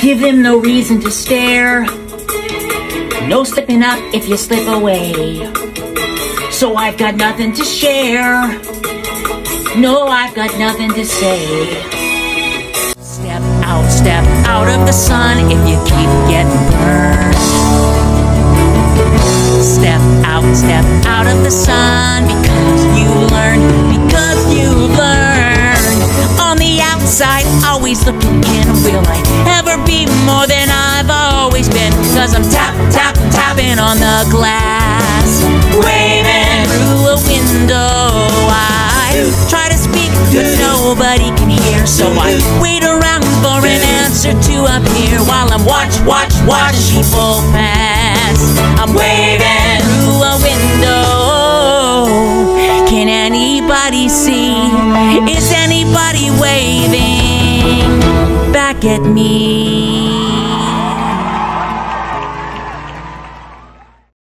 Give them no reason to stare. No slipping up if you slip away. So I've got nothing to share. No, I've got nothing to say. Step out, step out of the sun if you keep getting burned. Step out, step out of the sun because you learn, because you learn. On the outside, always looking in, will I ever glass, waving through a window. I try to speak, but nobody can hear, so I wait around for an answer to appear while I'm watch, watch, watch people pass. I'm waving through a window. Can anybody see? Is anybody waving back at me?